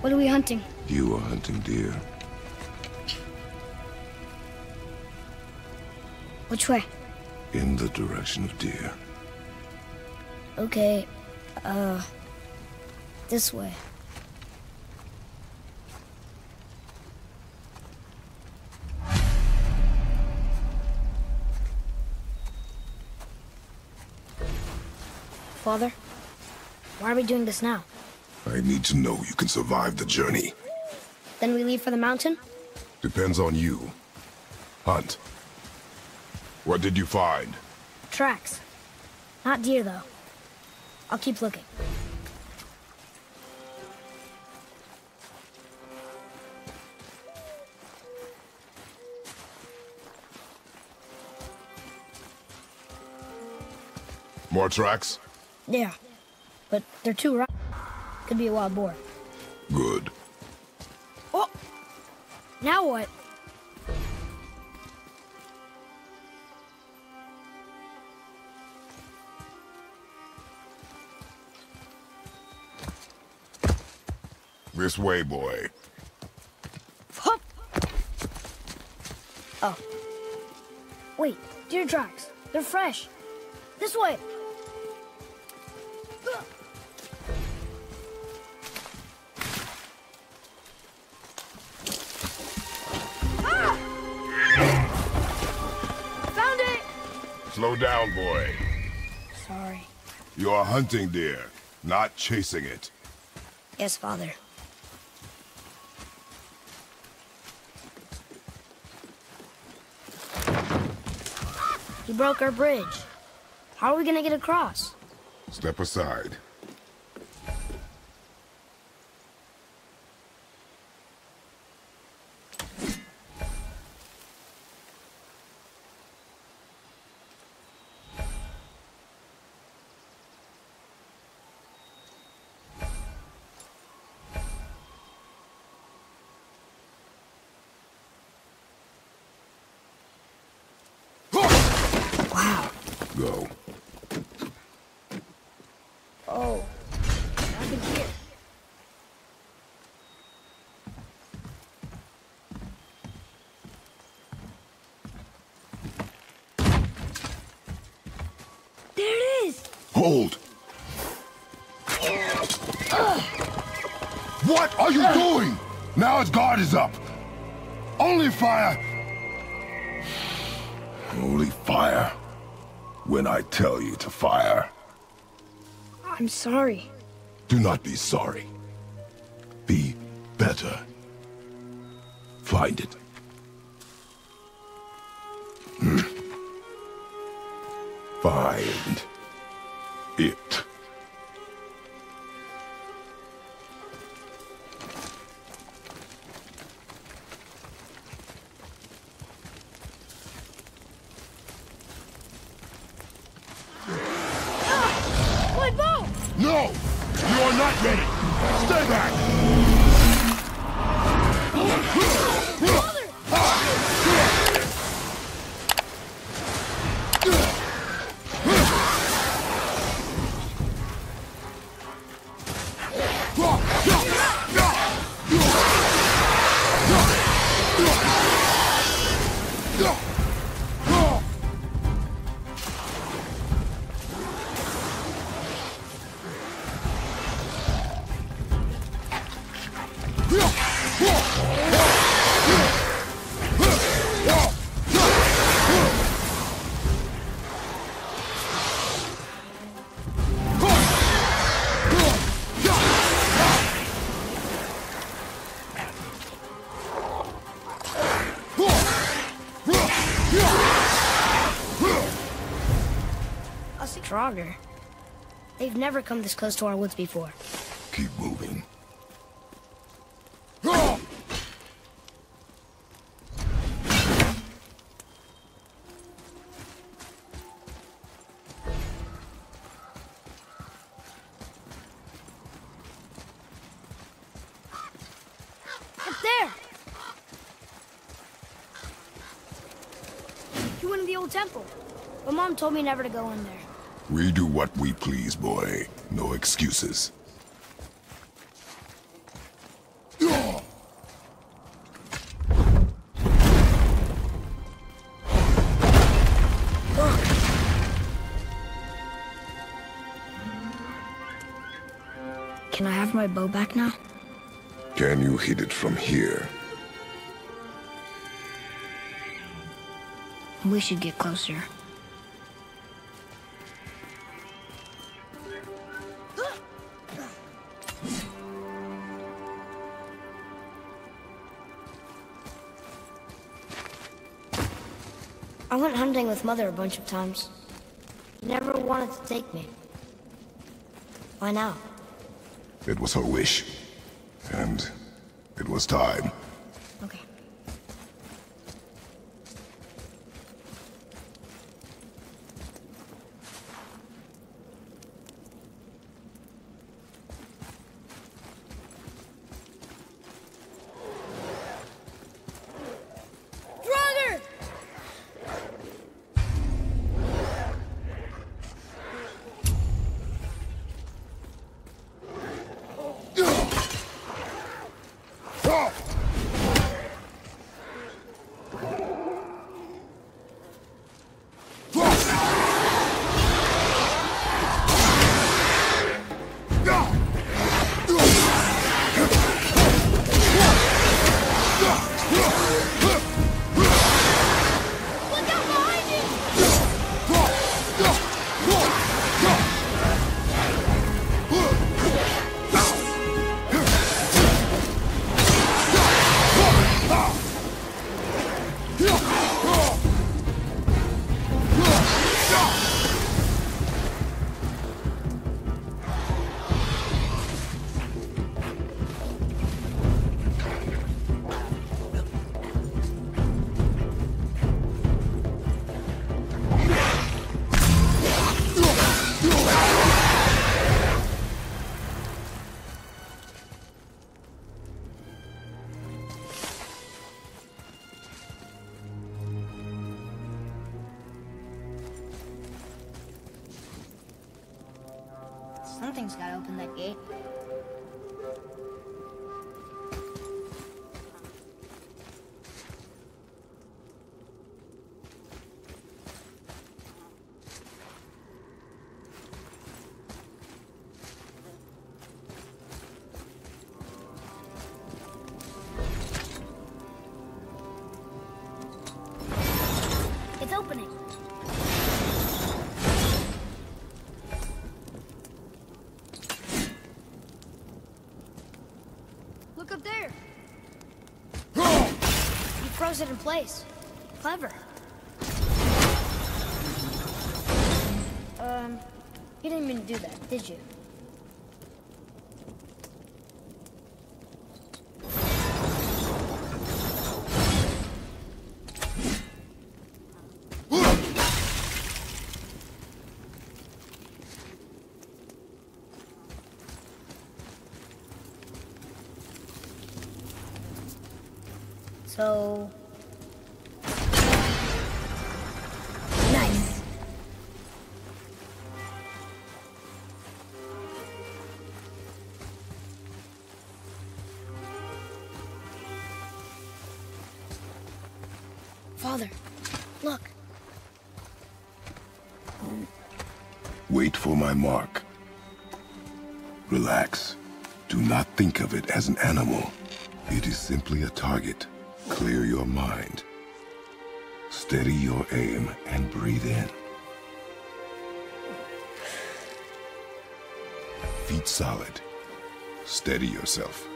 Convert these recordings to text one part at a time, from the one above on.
What are we hunting? You are hunting deer. Which way? In the direction of deer. Okay, uh, this way. Father, why are we doing this now? I need to know you can survive the journey. Then we leave for the mountain? Depends on you. Hunt. What did you find? Tracks. Not deer, though. I'll keep looking. More tracks? Yeah, but they're too rough. Could be a wild boar. Good. Oh! Now what? This way, boy. Hup! Oh. Wait, deer tracks. They're fresh. This way. Ugh. Slow down, boy. Sorry. You are hunting deer, not chasing it. Yes, father. He broke our bridge. How are we gonna get across? Step aside. Go. Oh. I can hear. There it is! Hold! What are you doing? Now his guard is up. Only fire. Only fire. When I tell you to fire. I'm sorry. Do not be sorry. Be better. Find it. Hmm. Find it. Stronger. They've never come this close to our woods before. Keep moving. Up there! You went in the old temple. My mom told me never to go in there. We do what we please, boy. No excuses. Can I have my bow back now? Can you hit it from here? We should get closer. Hunting with Mother a bunch of times. Never wanted to take me. Why now? It was her wish. And it was time. Something's gotta open that gate. It's opening. It in place. Clever. Um, you didn't mean to do that, did you? So... Father, look. Wait for my mark. Relax. Do not think of it as an animal. It is simply a target. Clear your mind. Steady your aim and breathe in. Feet solid. Steady yourself.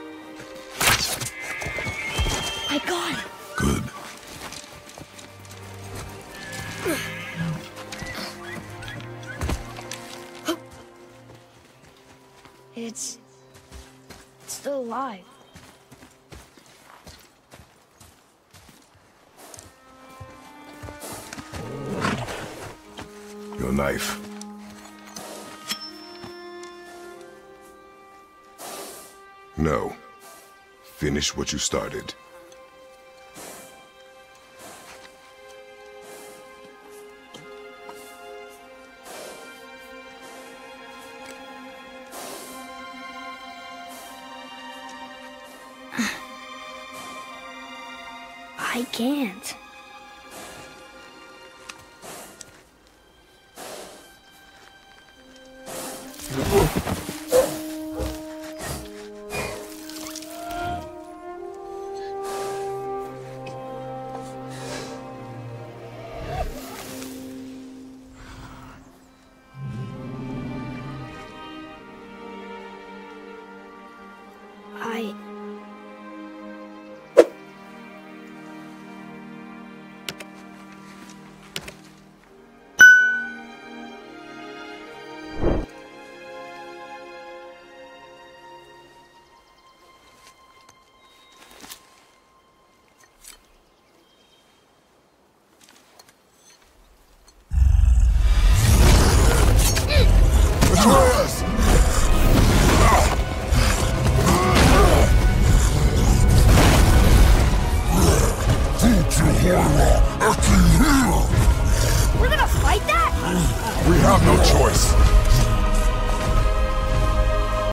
I got it. Good. It's... It's still alive. Your knife. No. Finish what you started. I can't.